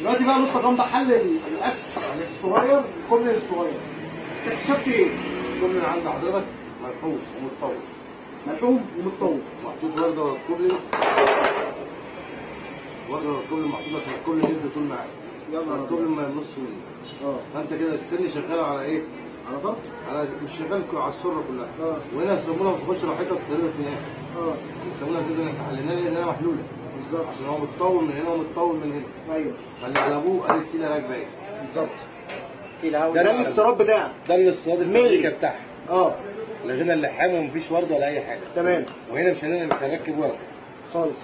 دلوقتي بقى مصطفى ده حل الأكس الصغير الكوبلين الصغير. اكتشفت إيه؟ كل اللي عند حضرتك ملحوظ ومتطور. ملحوم ومتطور. محطوط ورده ورا الكوبلي ورده ورا الكوبلي محطوط عشان الكوبلي يفضل طول معاك. يلا يا الكوبلي ما ينص منه. آه. فأنت كده السن شغال على إيه؟ على طرف على مش شغال على السرة كلها. آه. وهنا الصابونه بتخش راحتها تقريبا في هناك آه الصابونه أساسا إحنا حليناها لانها محلولة. بالظبط. عشان هو متطول من هنا ومتطول من هنا. أيوه. فاللي على أبوه قال التيله راكبه إيه بالظبط. كيلو ده الاستيراد بتاعك. ده الاستيراد الفابريكا بتاعها. آه. لغينا اللحام ومفيش ورده ولا أي حاجة. تمام. وهنا مش هننا مش هنركب ورده خالص.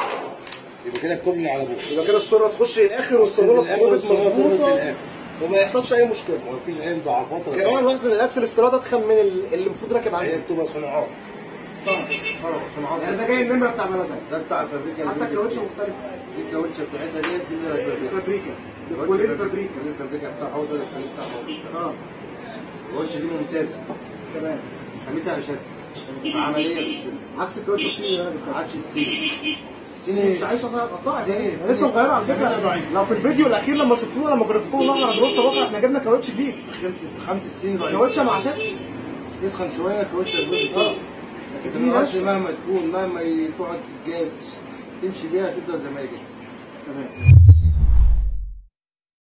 يبقى كده الكوبلي على أبوه. يبقى كده السرة تخش للاخر تخرج تنزل مظبوطة. للآخر. وما يحصلش أي مشكلة. ومفيش أي مضاعفات. ولا كمان ان الأكس الاستيراد اتخن من ال- اللي المفروض راكب هي عليه بتبقى صناعات صناعات صناعات يعني ده جاي النمرة بتاع بلدك. ده بتاع الفابريكا حتى الكاوتش فيه. مختلف. دي الكاوتشه بتاعتها ديت دي اللي راكبه فيها فابريكا الكاوتش ودي الفابريكا. الفابريكا. دي الفابريكا بتاعها وده الكلام بتاعها موجود. آه. الكاوتشه دي ممتازة. تمام. خامتها أشد. عملية. في السوق عكس الكاوتش الصيني عادش الصيني. الصيني مش عايشه قطاع الصيني- لسه مغيره على فكرة. لو في الفيديو الأخير لما شفتوه لما كنا في كل نهر عند وسط واقع. إحنا جبنا كاوتش جديد. خامة خامة الصيني ضعيفة كاوتشه ما عاشتش يسخن شوية الكاوتشه الجزء آه. لكن ناشفة. مهما تكون مهما تقعد في الجاز تمشي بيها تفضل زي ما هي تمام.